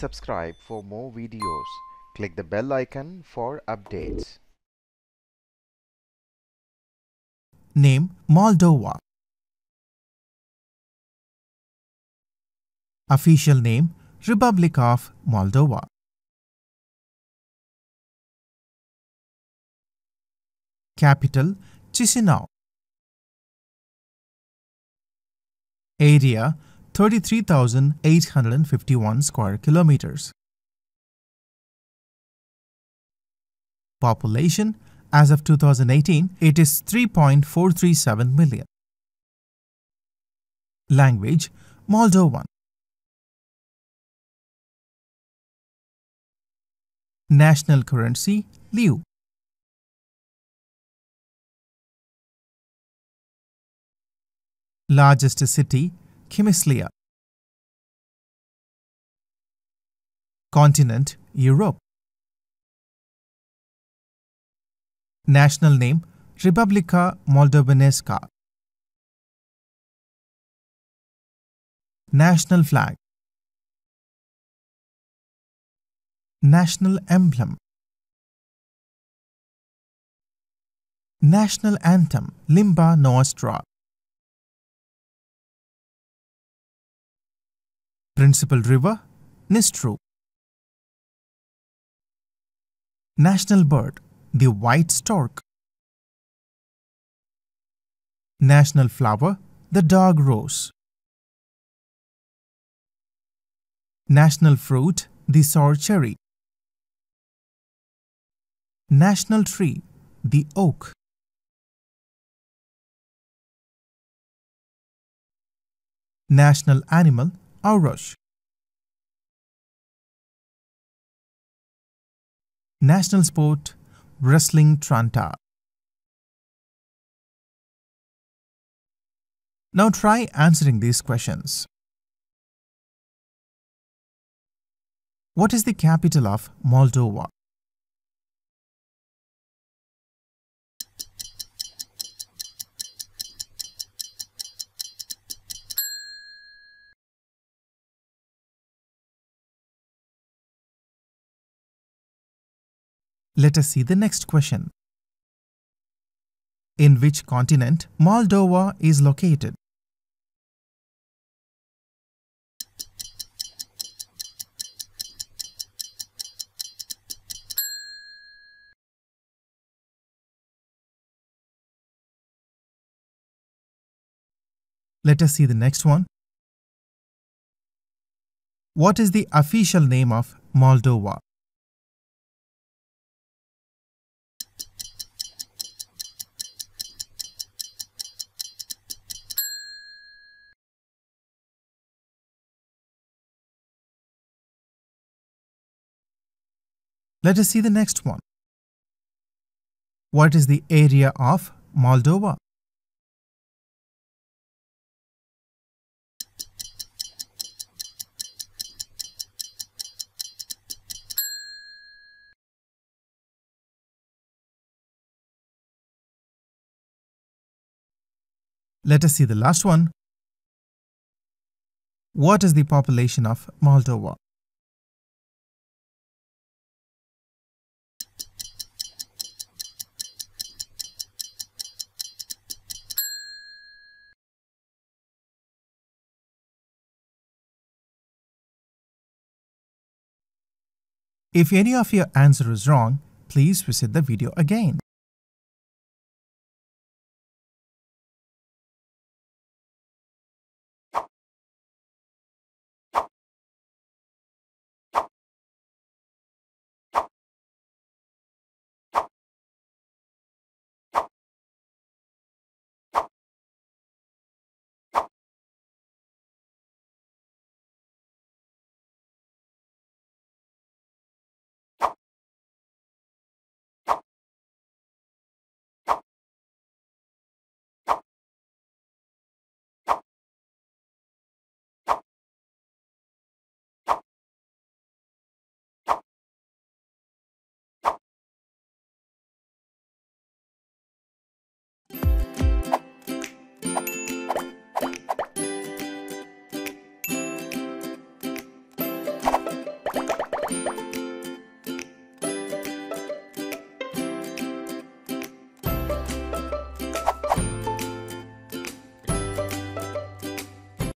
subscribe for more videos. Click the bell icon for updates. Name Moldova. Official name Republic of Moldova. Capital Chisinau. Area 33,851 square kilometers. Population as of 2018 it is 3.437 million. Language Moldovan. National currency Leu. Largest city Cimișlia. Continent Europe. National name Republica Moldovaneska. National flag. National emblem. National anthem Limba Noastră. Principal river Nistru. National bird the white stork. National flower the dog rose. National fruit the sour cherry. National tree the oak. National animal Auroch. National sport Wrestling Trânta. Now try answering these questions. What is the capital of Moldova? Let us see the next question. In which continent Moldova is located? Let us see the next one. What is the official name of Moldova? Let us see the next one. What is the area of Moldova? Let us see the last one. What is the population of Moldova? If any of your answer is wrong, please visit the video again.